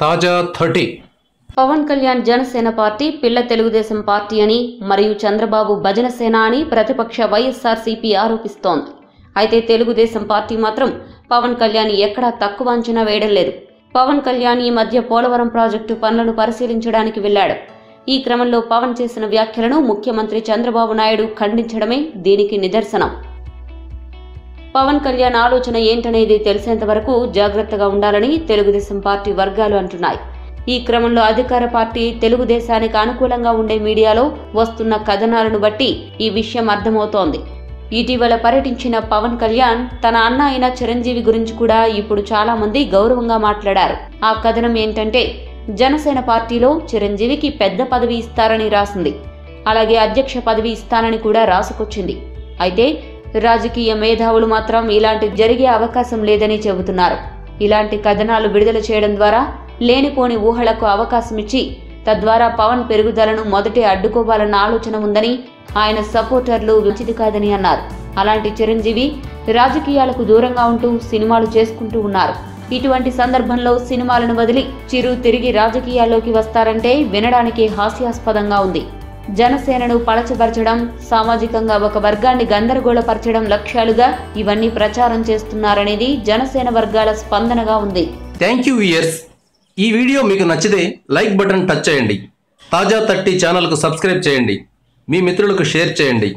తాజా thirty. Pawan Kalyan Janasena party పిల్ల Telugu Desam party అని మరియు చంద్రబాబు భజన సేన అని ప్రతిపక్ష వైఎస్ఆర్సీపీ ఆరోపిస్తోంది. అయితే తెలుగుదేశం పార్టీ మాత్రం పవన్ కళ్యాణ్ ఎక్కడా తక్కువ అంచనా వేయడం లేదు. పవన్ కళ్యాణ్ ఈ మధ్య పోలవరం ప్రాజెక్టు పనులను పరిశీలించడానికి వెళ్ళాడు ఈ క్రమంలో పవన్ చేసిన వ్యాఖ్యలను ముఖ్యమంత్రి చంద్రబాబు నాయుడు ఖండించడమే దీనికి నిదర్శనం. పవన్ కళ్యాణ్ ఆలోచన ఏంటనేది తెలిసేంత వరకు జాగ్రత్తగా ఉండాలని తెలుగుదేశం పార్టీ వర్గాలు అంటున్నాయి. ఈ క్రమంలో అధికార పార్టీ తెలుగుదేశానికి అనుకూలంగా ఉండే మీడియాలో వస్తున్న కథనాలను బట్టి ఈ విషయం అర్థమవుతోంది. ఇటీవల పర్యటించిన పవన్ కళ్యాణ్ తన అన్న అయిన చిరంజీవి గురించి కూడా ఇప్పుడు చాలా మంది గౌరవంగా మాట్లాడారు. ఆ కథనం ఏంటంటే జనసేన పార్టీలో చిరంజీవికి పెద్ద పదవి ఇస్తారని రాసింది. అలాగే అధ్యక్ష పదవి ఇస్తానని కూడా రాసుకొచ్చింది. అయితే రాజకీయ మేధావులు మాత్రం ఇలాంటి జరిగే అవకాశం లేదని చెబుతున్నారు. ఇలాంటి కథనాలు విడుదల చేయడం ద్వారా లేనిపోని ఊహలకు అవకాశం ఇచ్చి తద్వారా పవన్ పెరుగుదలను మొదటే అడ్డుకోవాలన్న ఆలోచన ఉందని ఆయన సపోర్టర్లు మంచిది కాదని అన్నారు. అలాంటి చిరంజీవి రాజకీయాలకు దూరంగా ఉంటూ సినిమాలు చేసుకుంటూ ఉన్నారు. ఇటువంటి సందర్భంలో సినిమాలను వదిలి చిరు తిరిగి రాజకీయాల్లోకి వస్తారంటే వినడానికి హాస్యాస్పదంగా ఉంది. జనసేనను పలచబరచడం సామాజికంగా ఒక వర్గాన్ని గందరగోళపరచడం లక్ష్యాలుగా ఇవన్నీ ప్రచారం చేస్తున్నారనేది జనసేన వర్గాల స్పందనగా ఉంది. థ్యాంక్ యూ ఇయర్స్ ఈ వీడియో మీకు నచ్చితే లైక్ బటన్ టచ్ చేయండి. తాజా థర్టీ ఛానల్కు సబ్స్క్రైబ్ చేయండి. మీ మిత్రులకు షేర్ చేయండి.